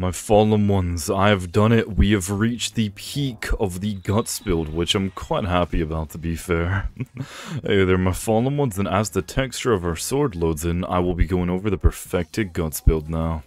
My fallen ones, I have done it. We have reached the peak of the guts build, which I'm quite happy about to be fair. hey there, my fallen ones, and as the texture of our sword loads in, I will be going over the perfected guts build now.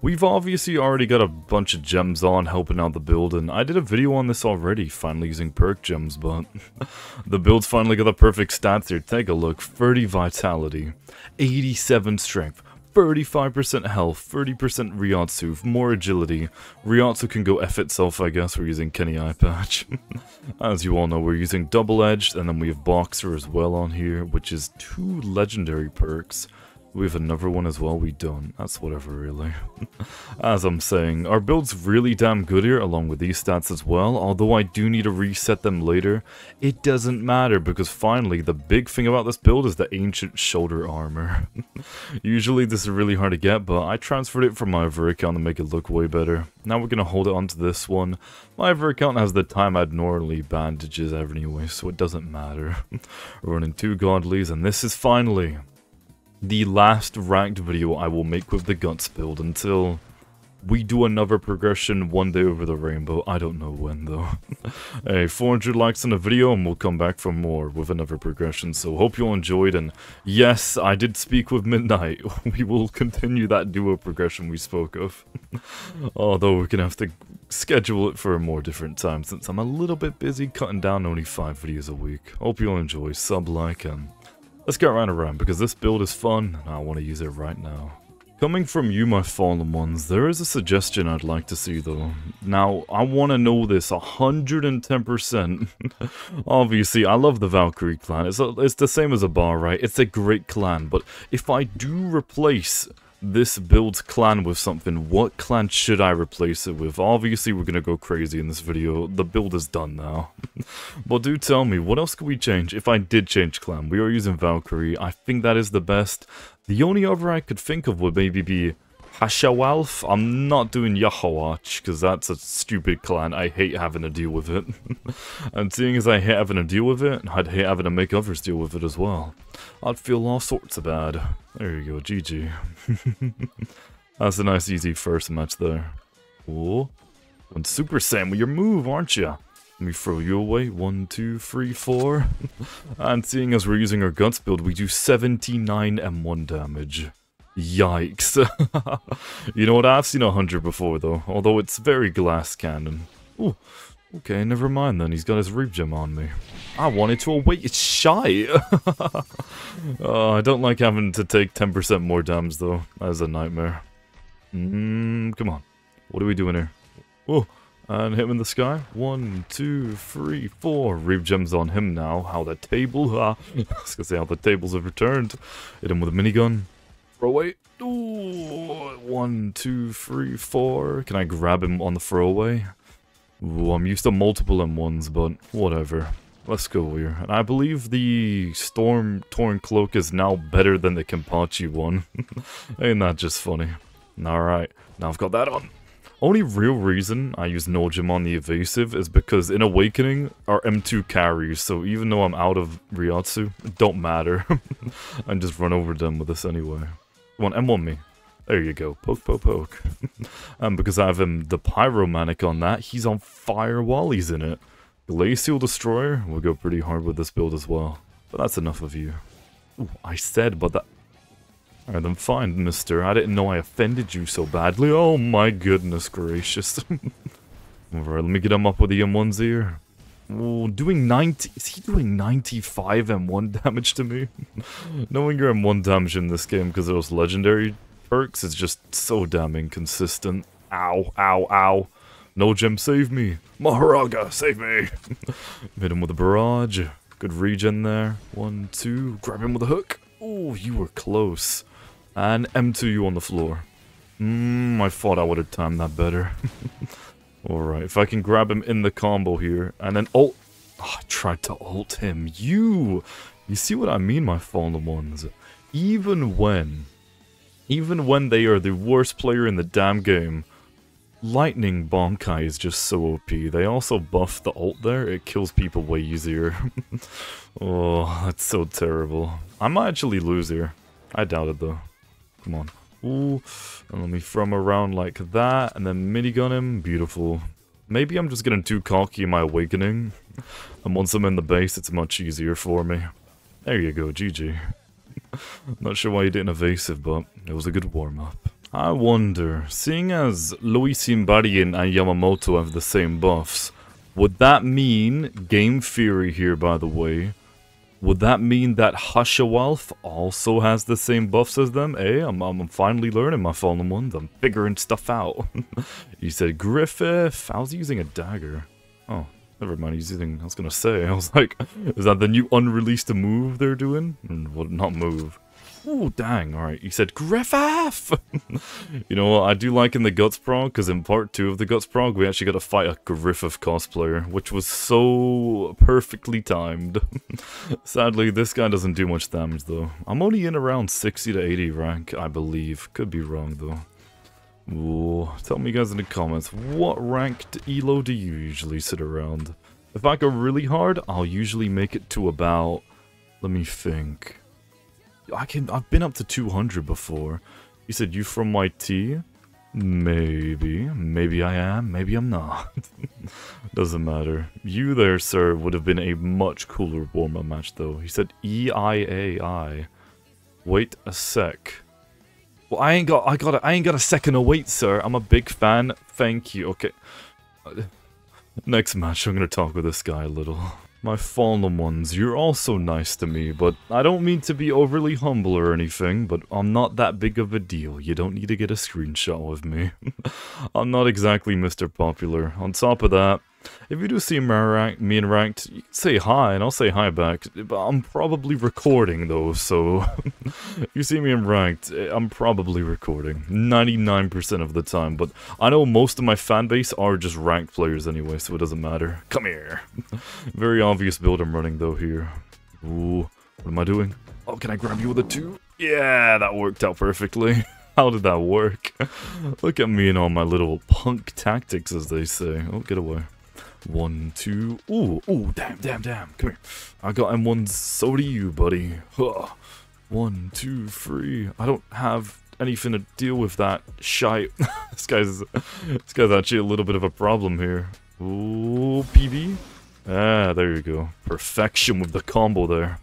We've obviously already got a bunch of gems on helping out the build, and I did a video on this already, finally using perk gems, but the build's finally got the perfect stats here. Take a look, 30 vitality, 87 strength, 35% health, 30% Reiatsu, more agility. Reiatsu can go F itself, I guess, we're using Kenny Eye Patch. As you all know, we're using Double Edged, and then we have Boxer as well on here, which is two legendary perks. We have another one as well, we don't. That's whatever, really. as I'm saying, our build's really damn good here, along with these stats as well, although I do need to reset them later. It doesn't matter, because finally, the big thing about this build is the Ancient Shoulder Armor. Usually this is really hard to get, but I transferred it from my other account to make it look way better. Now we're gonna hold it onto this one. My other account has the time I'd normally bandages anyway, so it doesn't matter. running two godlies, and this is finally the last ranked video I will make with the Guts build until we do another progression one day over the rainbow. I don't know when though. hey, 400 likes on the video and we'll come back for more with another progression. So hope you all enjoyed and yes, I did speak with Midnight. we will continue that duo progression we spoke of. Although we're gonna have to schedule it for a more different time since I'm a little bit busy cutting down only 5 videos a week. Hope you all enjoy, sub, like, and Let's get around around because this build is fun and I want to use it right now. Coming from you, my fallen ones, there is a suggestion I'd like to see though. Now, I want to know this 110%. Obviously, I love the Valkyrie clan. It's, a, it's the same as a bar, right? It's a great clan, but if I do replace this builds clan with something, what clan should I replace it with? Obviously, we're gonna go crazy in this video. The build is done now. but do tell me, what else could we change if I did change clan? We are using Valkyrie. I think that is the best. The only other I could think of would maybe be Haschwalth. I'm not doing Yhwach, because that's a stupid clan. I hate having to deal with it. and seeing as I hate having to deal with it, I'd hate having to make others deal with it as well. I'd feel all sorts of bad. There you go, GG. that's a nice easy first match there. Oh, and Super Saiyan with your move, aren't you? Let me throw you away. One, two, three, four. and seeing as we're using our guts build, we do 79 M1 damage. Yikes. you know what, I've seen a 100 before though, although it's very glass cannon. Ooh, okay, never mind then, he's got his Reap Gem on me. I wanted to await its shy. uh, I don't like having to take 10% more damage though, that is a nightmare. Mmm, come on. What are we doing here? Oh, and hit him in the sky. One, two, three, four. Reap gems on him now. How the table, ah. I was gonna say how the tables have returned. Hit him with a minigun. Throwaway. Ooh, one, two, three, four. Can I grab him on the throwaway? Ooh, I'm used to multiple M1s, but whatever. Let's go here. And I believe the Storm Torn Cloak is now better than the Kenpachi one. Ain't that just funny? Alright, now I've got that on. Only real reason I use Nojim on the evasive is because in Awakening, our M2 carries, so even though I'm out of Reiatsu, it don't matter. I just run over them with this anyway. Come on, M1 me. There you go. Poke, poke, poke. and um, because I have him, the Pyromanic on that, he's on fire while he's in it. Glacial Destroyer will go pretty hard with this build as well. But that's enough of you. Ooh, I said, but that... Alright, then fine, mister. I didn't know I offended you so badly. Oh my goodness gracious. Alright, let me get him up with the M1s here. Oh, doing 90... Is he doing 95 M1 damage to me? Knowing your M1 damage in this game because of those legendary perks is just so damn inconsistent. Ow, ow, ow. No gem, save me. Mahoraga, save me. Hit him with a barrage. Good regen there. One, two. Grab him with a hook. Oh, you were close. And M2 you on the floor. Mmm, I thought I would have timed that better. Alright, if I can grab him in the combo here, and then ult... Oh, I tried to ult him. You! You see what I mean, my fallen ones? Even when... Even when they are the worst player in the damn game, Lightning Bankai is just so OP. They also buff the ult there, it kills people way easier. oh, that's so terrible. I might actually lose here. I doubt it though. Come on. Ooh. And let me throw him around like that, and then minigun him. Beautiful. Maybe I'm just getting too cocky in my awakening. And once I'm in the base, it's much easier for me. There you go, GG. Not sure why you didn't evasive, but it was a good warm-up. I wonder, seeing as Luis Imbarian and Yamamoto have the same buffs, would that mean, Game Theory here by the way, would that mean that Haschwalth also has the same buffs as them? Eh, I'm, I'm finally learning my fallen ones. I'm figuring stuff out. you said Griffith. How's he using a dagger? Oh, never mind. He's using. I was gonna say. I was like, is that the new unreleased move they're doing? Well, not move. Oh, dang. Alright, you said Griffith! you know what, I do like in the Guts prog, because in part 2 of the Guts prog, we actually got to fight a Griffith cosplayer, which was so perfectly timed. Sadly, this guy doesn't do much damage, though. I'm only in around 60 to 80 rank, I believe. Could be wrong, though. Ooh, tell me guys in the comments, what ranked elo do you usually sit around? If I go really hard, I'll usually make it to about... Let me think... I can. I've been up to 200 before. You said you from YT? Maybe. Maybe I am. Maybe I'm not. Doesn't matter. You there, sir, would have been a much cooler warm-up match, though. He said E-I-A-I. Wait a sec. Well, I ain't got. I got. A, I ain't got a second to wait, sir. I'm a big fan. Thank you. Okay. Uh, next match, I'm gonna talk with this guy a little. My fallen ones, you're also nice to me, but I don't mean to be overly humble or anything, but I'm not that big of a deal. You don't need to get a screenshot with me. I'm not exactly Mr. Popular. On top of that, if you do see me, rank, me in ranked, say hi, and I'll say hi back. But I'm probably recording, though, so... you see me in ranked, eh, I'm probably recording. 99% of the time, but I know most of my fan base are just ranked players anyway, so it doesn't matter. Come here. Very obvious build I'm running, though, here. Ooh, what am I doing? Oh, can I grab you with a two? Yeah, that worked out perfectly. How did that work? Look at me and all my little punk tactics, as they say. Oh, get away. One, two. Ooh, ooh, damn, damn, damn. Come here. I got M1s. So do you, buddy. Huh. One, two, three. I don't have anything to deal with that shite. this guy's this guy's actually a little bit of a problem here. Ooh, PB. Ah, there you go. Perfection with the combo there.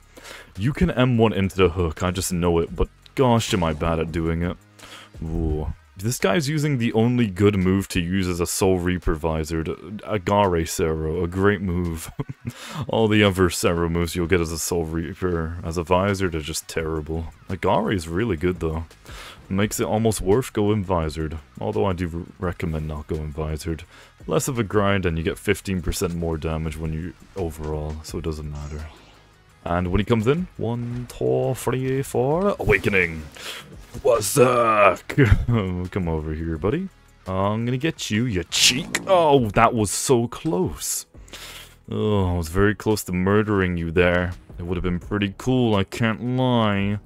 You can M1 into the hook, I just know it, but gosh am I bad at doing it. Ooh. This guy's using the only good move to use as a Soul Reaper Visor, Agare Cero, a great move. All the other Cero moves you'll get as a Soul Reaper as a Visor, they're just terrible. Agare is really good though. Makes it almost worth going Visored, although I do recommend not going Visored. Less of a grind and you get 15% more damage when you overall, so it doesn't matter. And when he comes in, one, two, three, four, Awakening! What's up? Oh, come over here, buddy. I'm gonna get you, you cheek. Oh, that was so close. Oh, I was very close to murdering you there. It would have been pretty cool, I can't lie.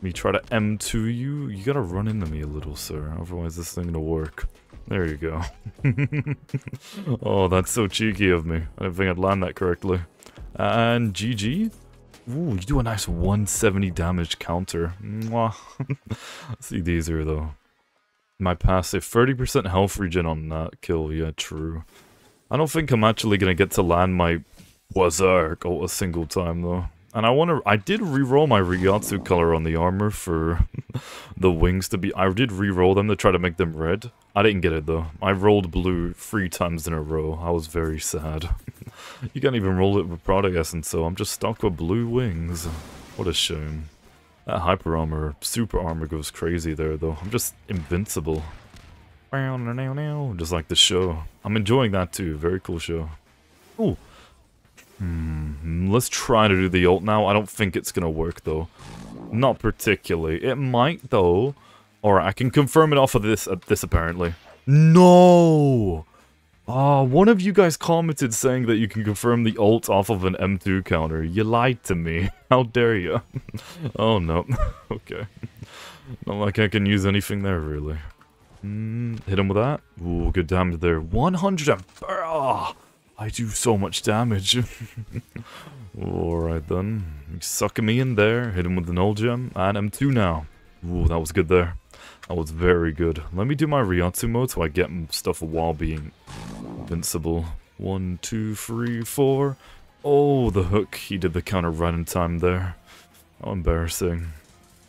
Me try to M2 you? You gotta run into me a little, sir. Otherwise this thing gonna work. There you go. oh, that's so cheeky of me. I didn't think I'd land that correctly. And GG? Ooh, you do a nice 170 damage counter. Mwah. see these here, though. My passive, 30% health regen on that kill. Yeah, true. I don't think I'm actually going to get to land my ult a single time, though. And I want to, I did re-roll my Reiatsu color on the armor for the wings to be, I did re-roll them to try to make them red. I didn't get it though. I rolled blue three times in a row. I was very sad. you can't even roll it with product essence, so I'm just stuck with blue wings. What a shame. That hyper armor, super armor goes crazy there though. I'm just invincible. Just like the show. I'm enjoying that too. Very cool show. Ooh. Hmm, let's try to do the ult now. I don't think it's gonna work though. Not particularly. It might though. Alright, I can confirm it off of this, uh, this apparently. No! Oh, one of you guys commented saying that you can confirm the ult off of an M2 counter. You lied to me. How dare you? oh no. okay. Not like I can use anything there, really. Mm, hit him with that. Ooh, good damage there. 100 and... Oh! I do so much damage. Alright then. Sucking me in there. Hit him with the old gem. And M2 now. Ooh, that was good there. That was very good. Let me do my Reiatsu mode so I get stuff while being invincible. One, two, three, four. Oh, the hook. He did the counter run in time there. How embarrassing.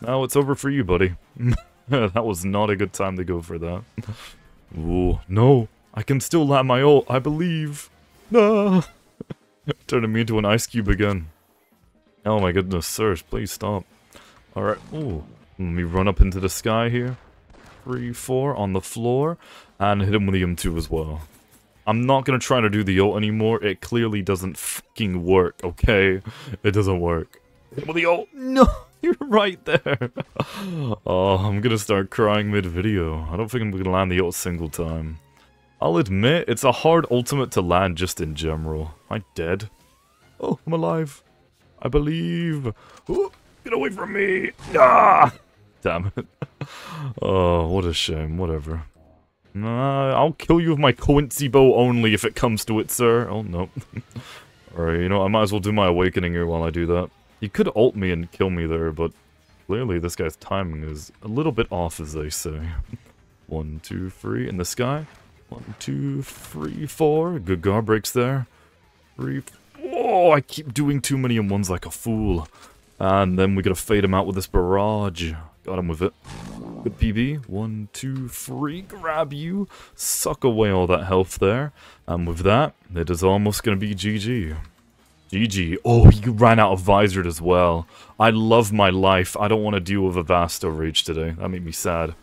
Now it's over for you, buddy. that was not a good time to go for that. Ooh, no. I can still land my ult, I believe. No. Turning me into an ice cube again. Oh my goodness, Surge, please stop. Alright, ooh. Let me run up into the sky here. Three, four, on the floor. And hit him with the M2 as well. I'm not gonna try to do the ult anymore. It clearly doesn't fucking work, okay? It doesn't work. Hit him with the ult. No, you're right there. oh, I'm gonna start crying mid-video. I don't think I'm gonna land the ult single time. I'll admit, it's a hard ultimate to land just in general. Am I dead? Oh, I'm alive. I believe. Ooh, get away from me! Ah! Damn it. oh, what a shame. Whatever. Nah, I'll kill you with my Quincy bow only if it comes to it, sir. Oh, no. Alright, you know, I might as well do my awakening here while I do that. He could ult me and kill me there, but clearly this guy's timing is a little bit off, as they say. One, two, three, in the sky. One, two, three, four. Good guard breaks there. Three. Oh, I keep doing too many in ones like a fool. And then we gotta fade him out with this barrage. Got him with it. Good PB. One, two, three. Grab you. Suck away all that health there. And with that, it is almost gonna be GG. GG. Oh, you ran out of Visored as well. I love my life. I don't want to deal with a Vasto Rage today. That made me sad.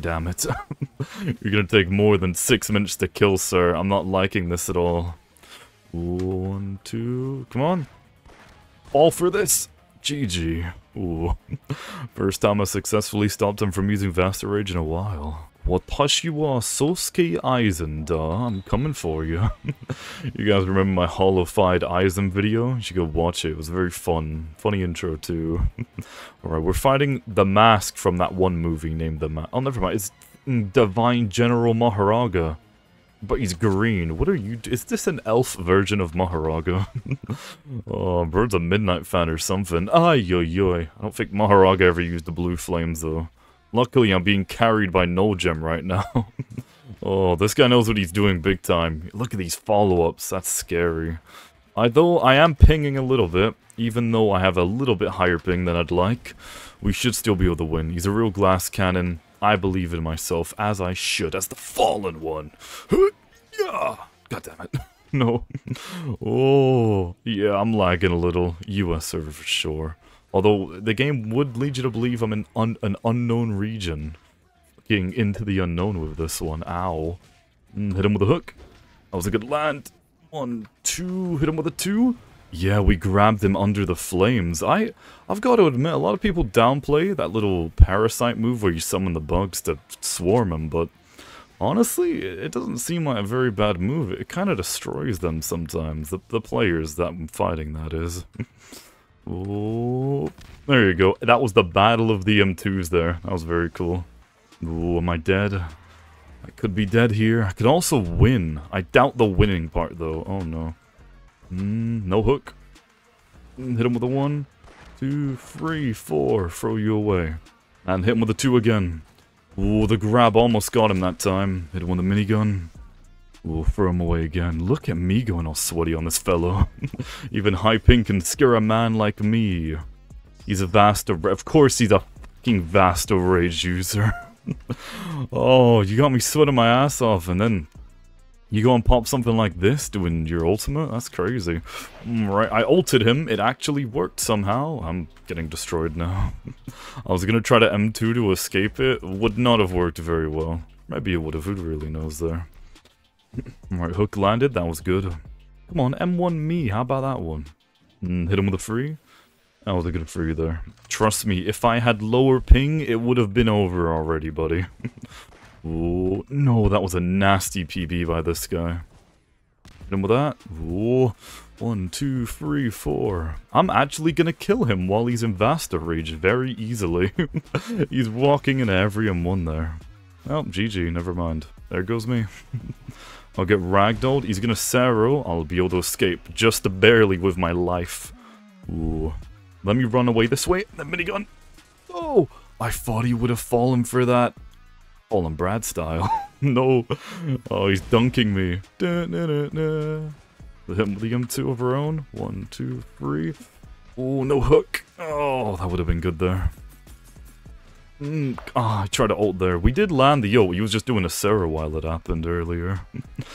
Damn it. You're gonna take more than six minutes to kill, sir. I'm not liking this at all. One, two, come on. All for this. GG. Ooh. First time I successfully stopped him from using Vasto Rage in a while. Watashi wa Sosuke Aizen, duh. I'm coming for you. you guys remember my holofied Aizen video? You should go watch it. It was very fun. Funny intro, too. Alright, we're fighting the mask from that one movie named The Mask. Oh, never mind. It's Divine General Mahoraga. But he's green. What are you... Is this an elf version of Mahoraga? oh, Bird's a Midnight fan or something. Ay, yo, yo. I don't think Mahoraga ever used the blue flames, though. Luckily, I'm being carried by No Gem right now. oh, this guy knows what he's doing big time. Look at these follow-ups. That's scary. I, though I am pinging a little bit, even though I have a little bit higher ping than I'd like, we should still be able to win. He's a real glass cannon. I believe in myself, as I should, as the fallen one. Yeah. God damn it. no. oh, yeah, I'm lagging a little. US server for sure. Although, the game would lead you to believe I'm in un an unknown region. Getting into the unknown with this one. Ow. Mm, hit him with a hook. That was a good land. One, two, hit him with a two. Yeah, we grabbed them under the flames. I, I've got to admit, a lot of people downplay that little parasite move where you summon the bugs to swarm them, but honestly, it doesn't seem like a very bad move. It kind of destroys them sometimes, the, the players that I'm fighting, that is. Oh, there you go. That was the battle of the M2s there. That was very cool. Oh, am I dead? I could be dead here. I could also win. I doubt the winning part, though. Oh, no. Mm, no hook. Mm, hit him with a one, two, three, four. Throw you away. And hit him with a two again. Oh, the grab almost got him that time. Hit him with a minigun. We'll throw him away again. Look at me going all sweaty on this fellow. Even High Pink can scare a man like me. He's a Vasto... Of course he's a fucking Vasto Rage user. oh, you got me sweating my ass off, and then you go and pop something like this doing your ultimate? That's crazy. Mm, right, I ulted him. It actually worked somehow. I'm getting destroyed now. I was gonna try to M2 to escape it. Would not have worked very well. Maybe it would have. Who really knows there? right, hook landed. That was good. Come on, M1 me. How about that one? Mm, hit him with a free. That was a good free there. Trust me, if I had lower ping, it would have been over already, buddy. oh, no, that was a nasty PB by this guy. Hit him with that. Oh, one, two, three, four. I'm actually gonna kill him while he's in Vasto Rage very easily. he's walking in every M1 there. Oh, GG, never mind. There goes me. I'll get ragdolled. He's gonna Saro. I'll be able to escape just barely with my life. Ooh. Let me run away this way. The minigun. Oh! I thought he would have fallen for that. Fallen Brad style. no. Oh, he's dunking me. Da, the M2 of her own. One, two, three. Oh, no hook. Oh, that would have been good there. Mm, oh, I tried to ult there. We did land the ult. He was just doing a Sarah while it happened earlier.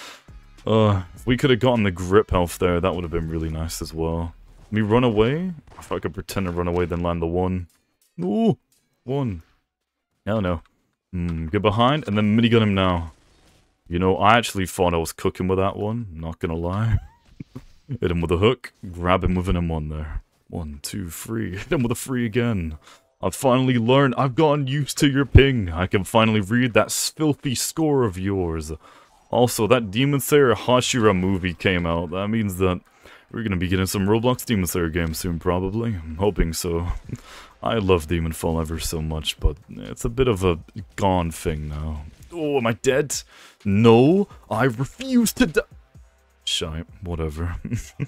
uh, we could have gotten the grip health there, that would have been really nice as well. Me run away? If I could pretend to run away, then land the one. Ooh, one. Hell no. Mm, get behind, and then minigun him now. You know, I actually thought I was cooking with that one, not gonna lie. Hit him with a hook, grab him with an M1 there. One, two, three. Hit him with a free again. I've finally learned, I've gotten used to your ping. I can finally read that filthy score of yours. Also, that Demon Slayer Hashira movie came out. That means that we're gonna be getting some Roblox Demon Slayer games soon, probably. I'm hoping so. I love Demon Fall ever so much, but it's a bit of a gone thing now. Oh, am I dead? No, I refuse to die. Shite, whatever.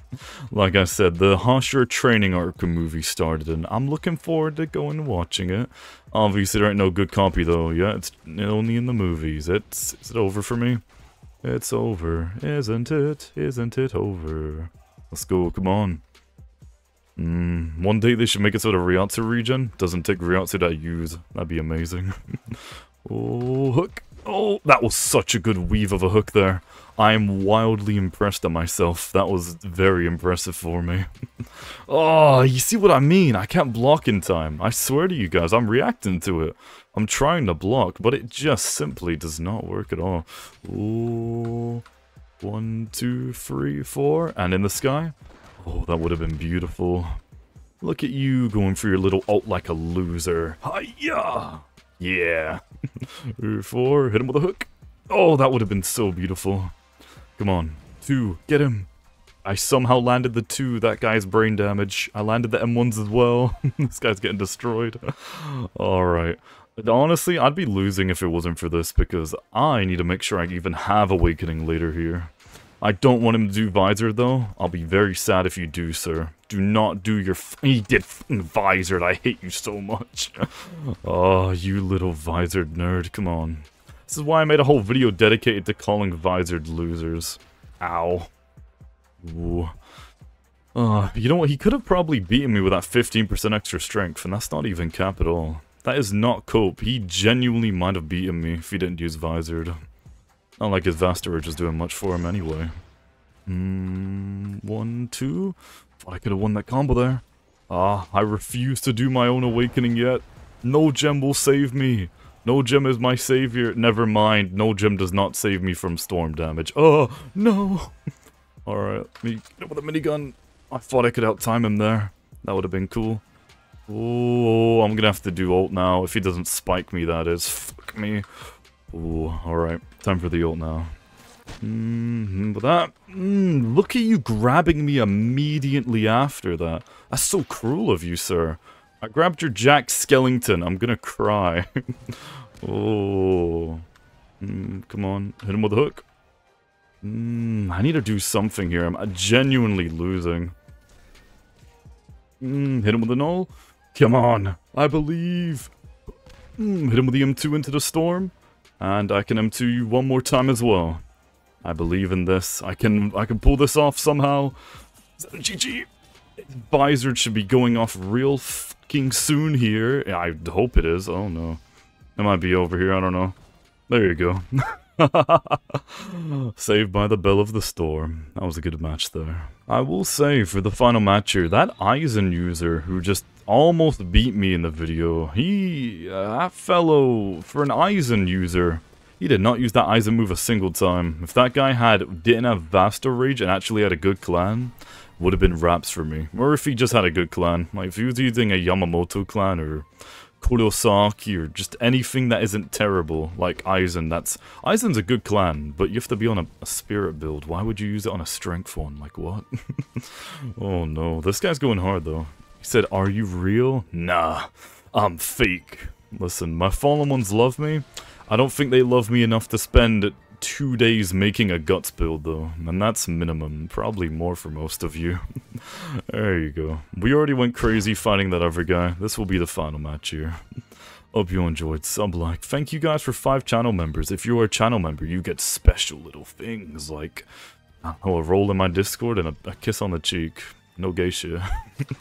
like I said, the Hashira Training Arc movie started, and I'm looking forward to going and watching it. Obviously, there ain't no good copy, though. Yeah, it's only in the movies. It's, is it over for me? It's over, isn't it? Isn't it over? Let's go, come on. Mm, one day they should make it so the Reiatsu region doesn't take Reiatsu that I use. That'd be amazing. oh, hook. Oh, that was such a good weave of a hook there. I am wildly impressed at myself. That was very impressive for me. oh, you see what I mean? I can't block in time. I swear to you guys, I'm reacting to it. I'm trying to block, but it just simply does not work at all. Oh, one, two, three, four, and in the sky. Oh, that would have been beautiful. Look at you going for your little ult like a loser. Hiya! Yeah. Four, hit him with a hook. Oh, that would have been so beautiful. Come on. Two, get him. I somehow landed the two, that guy's brain damage. I landed the M1s as well. this guy's getting destroyed. Alright. Honestly, I'd be losing if it wasn't for this, because I need to make sure I even have Awakening later here. I don't want him to do Visor, though. I'll be very sad if you do, sir. Do not do your He did Visor. I hate you so much. oh, you little Visored nerd. Come on. This is why I made a whole video dedicated to calling Visored losers. Ow. Ooh. Uh, you know what? He could have probably beaten me with that 15% extra strength, and that's not even cap at all. That is not cope. He genuinely might have beaten me if he didn't use Visored. Not like his Vasterage is doing much for him anyway. Hmm, one, two. I could have won that combo there. Ah, I refuse to do my own awakening yet. No gem will save me. No gem is my savior. Never mind, no gem does not save me from storm damage. Oh, no. Alright, let me get up with a minigun. I thought I could outtime him there. That would have been cool. Oh, I'm gonna have to do ult now. If he doesn't spike me, that is. Fuck me. Oh, alright. Time for the ult now. Mm -hmm, but that... Mm, look at you grabbing me immediately after that. That's so cruel of you, sir. I grabbed your Jack Skellington. I'm gonna cry. oh. Mm, come on. Hit him with a hook. Mm, I need to do something here. I'm genuinely losing. Mm, hit him with a null. Come on. I believe. Mm, hit him with the M2 into the storm. And I can M2 you one more time as well. I believe in this. I can I can pull this off somehow. GG. Visor should be going off real fucking soon here. I hope it is. Oh no. It might be over here. I don't know. There you go. Saved by the bell of the storm. That was a good match there. I will say, for the final match here, that Aizen user who just almost beat me in the video, he... Uh, that fellow, for an Aizen user, he did not use that Aizen move a single time. If that guy had didn't have Vasto Rage and actually had a good clan, would have been raps for me. Or if he just had a good clan. Like, if he was using a Yamamoto clan or Kurosaki or just anything that isn't terrible, like Aizen. That's Aizen's a good clan, but you have to be on a, a spirit build. Why would you use it on a strength one? Like what? oh no, this guy's going hard though. Said, "Are you real?" Nah, I'm fake. Listen, my fallen ones love me. I don't think they love me enough to spend two days making a guts build though, and that's minimum, probably more for most of you. there you go. We already went crazy fighting that other guy. This will be the final match here. Hope you enjoyed sub like. Thank you guys for five channel members. If you are a channel member, you get special little things like oh, a roll in my Discord and a, a kiss on the cheek. No geisha.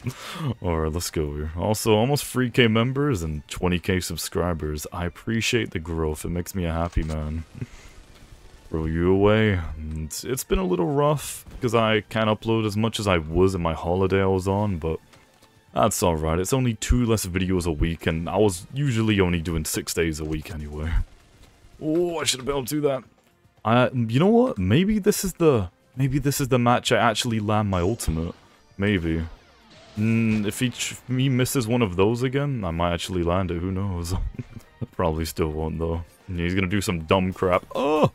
Alright, let's go here. Also, almost 3k members and 20k subscribers. I appreciate the growth. It makes me a happy man. Throw you away. It's been a little rough because I can't upload as much as I was in my holiday I was on, but that's alright. It's only two less videos a week, and I was usually only doing six days a week anyway. Oh, I should have been able to do that. I, you know what? Maybe this is the, maybe this is the match I actually land my ultimate. Maybe. Mm, if each me misses one of those again, I might actually land it. Who knows? Probably still won't though. He's gonna do some dumb crap. Oh!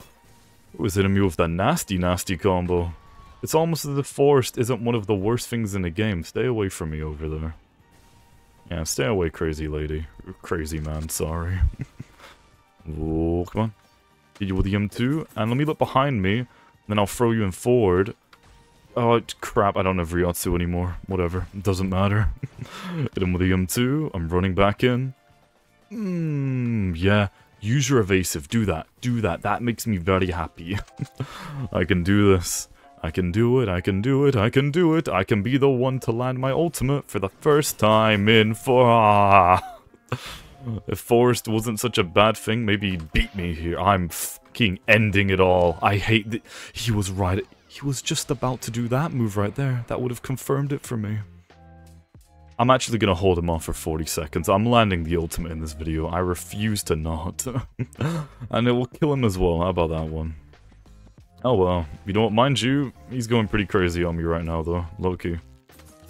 Was hitting me with that nasty, nasty combo. It's almost as if Forest isn't one of the worst things in the game. Stay away from me over there. Yeah, stay away, crazy lady. Crazy man, sorry. oh, come on. Hit you with the M2, and let me look behind me, then I'll throw you in forward. Oh, crap, I don't have Reiatsu anymore. Whatever, it doesn't matter. Hit him with the M2, I'm running back in. Mmm, yeah. Use your evasive, do that, do that. That makes me very happy. I can do this. I can do it, I can do it, I can do it. I can be the one to land my ultimate for the first time in for... Ah. If Forest wasn't such a bad thing, maybe he'd beat me here. I'm fucking ending it all. I hate that. He was right. He was just about to do that move right there. That would have confirmed it for me. I'm actually going to hold him off for 40 seconds. I'm landing the ultimate in this video. I refuse to not. and it will kill him as well. How about that one? Oh well, you know what, mind you, he's going pretty crazy on me right now though, Loki.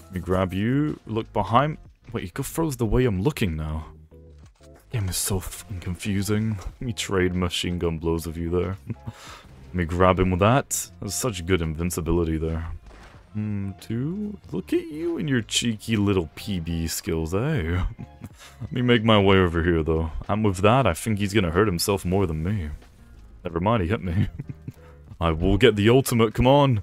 Let me grab you, look behind... Wait, he throws the way I'm looking now. Game is so confusing. Let me trade machine gun blows with you there. Let me grab him with that. That's such good invincibility there. Hmm, two? Look at you and your cheeky little PB skills, eh? Let me make my way over here though. And with that, I think he's gonna hurt himself more than me. Never mind, he hit me. I will get the ultimate, come on.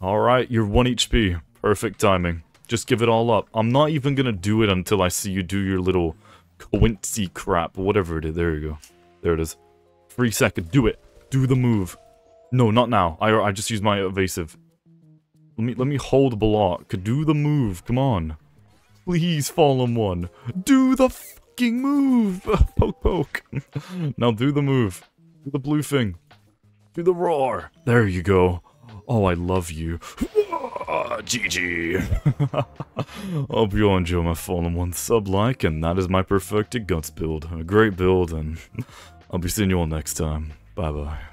Alright, you're 1 HP. Perfect timing. Just give it all up. I'm not even gonna do it until I see you do your little Quincy crap, whatever it is. There you go. There it is. Three second. Do it. Do the move. No, not now. I I just used my evasive. Let me let me hold block. Do the move. Come on. Please fall on one. Do the fucking move. poke poke. now do the move. Do the blue thing. Do the roar. There you go. Oh, I love you. GG. Hope you all enjoy my fallen one sub like, and that is my perfected guts build. A great build, and I'll be seeing you all next time. Bye bye.